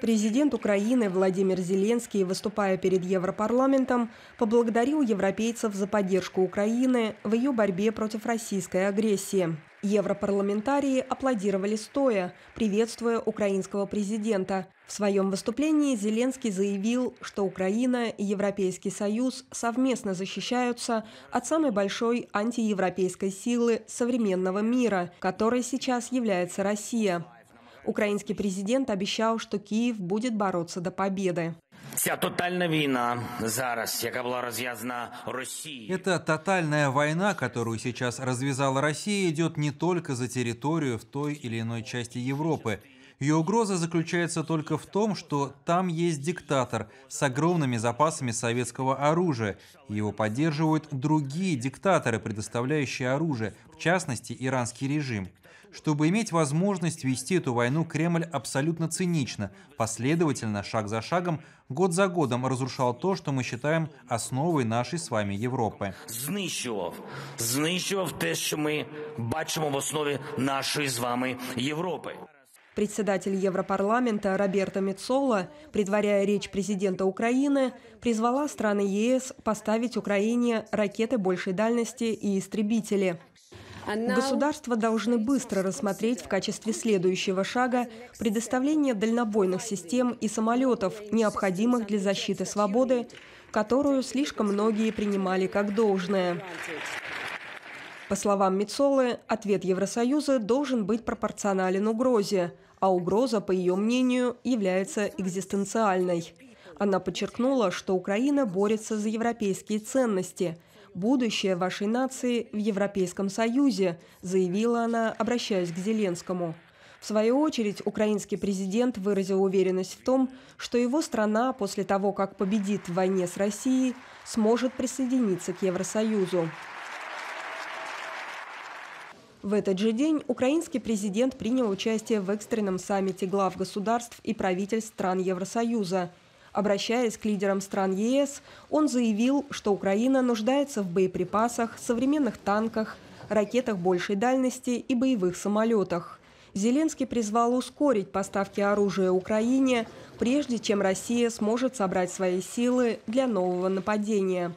Президент Украины Владимир Зеленский, выступая перед Европарламентом, поблагодарил европейцев за поддержку Украины в ее борьбе против российской агрессии. Европарламентарии аплодировали стоя, приветствуя украинского президента. В своем выступлении Зеленский заявил, что Украина и Европейский Союз совместно защищаются от самой большой антиевропейской силы современного мира, которой сейчас является Россия. Украинский президент обещал, что Киев будет бороться до победы. Ця тотальна війна зараз, яка була розв'язана Росією. Эта тотальная война, которую сейчас развязала Россия, идет не только за территорию в той или иной части Европы. Ее угроза заключается только в том, что там есть диктатор с огромными запасами советского оружия. И его поддерживают другие диктаторы, предоставляющие оружие, в частности, иранский режим. Чтобы иметь возможность вести эту войну, Кремль абсолютно цинично, последовательно, шаг за шагом, год за годом разрушал то, что мы считаем основой нашей с вами Европы. Знищував, знищував те, що ми бачимо в основі нашої з вами Європи. Председатель Европарламента Роберто Мецола, предваряя речь президента Украины, призвала страны ЕС поставить Украине ракеты большей дальности и истребители. Государства должны быстро рассмотреть в качестве следующего шага предоставление дальнобойных систем и самолетов, необходимых для защиты свободы, которую слишком многие принимали как должное. По словам Мицолы, ответ Евросоюза должен быть пропорционален угрозе, а угроза, по ее мнению, является экзистенциальной. Она подчеркнула, что Украина борется за европейские ценности – будущее вашей нации в Европейском Союзе, заявила она, обращаясь к Зеленскому. В свою очередь, украинский президент выразил уверенность в том, что его страна после того, как победит в войне с Россией, сможет присоединиться к Евросоюзу. В этот же день украинский президент принял участие в экстренном саммите глав государств и правительств стран Евросоюза – Обращаясь к лидерам стран ЕС, он заявил, что Украина нуждается в боеприпасах, современных танках, ракетах большей дальности и боевых самолетах. Зеленский призвал ускорить поставки оружия Украине, прежде чем Россия сможет собрать свои силы для нового нападения.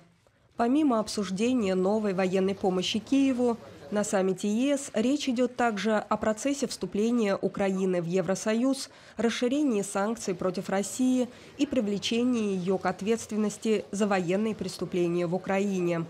Помимо обсуждения новой военной помощи Киеву, на саммите ЕС речь идет также о процессе вступления Украины в Евросоюз, расширении санкций против России и привлечении ее к ответственности за военные преступления в Украине.